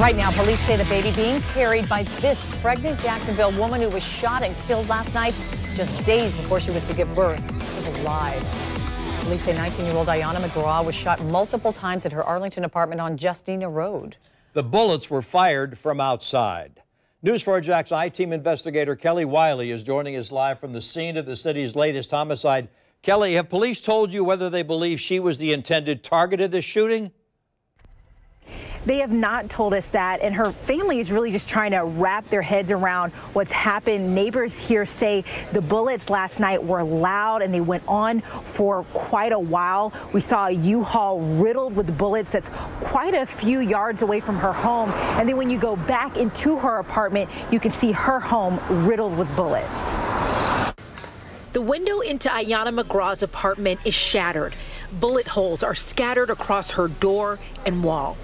Right now, police say the baby being carried by this pregnant Jacksonville woman who was shot and killed last night just days before she was to give birth is alive. Police say 19-year-old Ayana McGraw was shot multiple times at her Arlington apartment on Justina Road. The bullets were fired from outside. News 4 Jax I-Team investigator Kelly Wiley is joining us live from the scene of the city's latest homicide. Kelly, have police told you whether they believe she was the intended target of this shooting? They have not told us that, and her family is really just trying to wrap their heads around what's happened. Neighbors here say the bullets last night were loud and they went on for quite a while. We saw a U-Haul riddled with bullets that's quite a few yards away from her home. And then when you go back into her apartment, you can see her home riddled with bullets. The window into Ayana McGraw's apartment is shattered. Bullet holes are scattered across her door and wall.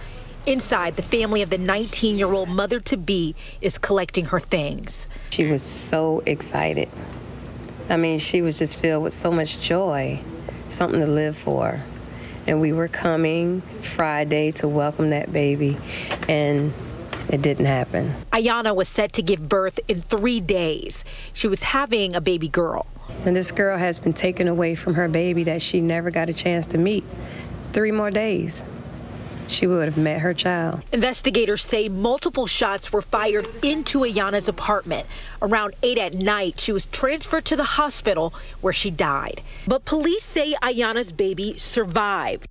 Inside, the family of the 19 year old mother to be is collecting her things. She was so excited. I mean, she was just filled with so much joy, something to live for. And we were coming Friday to welcome that baby, and it didn't happen. Ayana was set to give birth in three days. She was having a baby girl. And this girl has been taken away from her baby that she never got a chance to meet. Three more days she would have met her child. Investigators say multiple shots were fired into Ayana's apartment. Around 8 at night, she was transferred to the hospital where she died. But police say Ayana's baby survived.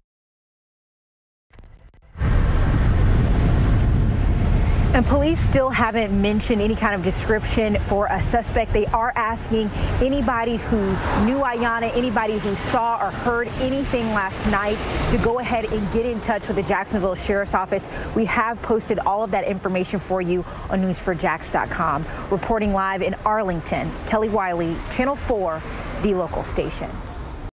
And police still haven't mentioned any kind of description for a suspect. They are asking anybody who knew Ayana, anybody who saw or heard anything last night to go ahead and get in touch with the Jacksonville Sheriff's Office. We have posted all of that information for you on news4jax.com. Reporting live in Arlington, Kelly Wiley, Channel 4, the local station.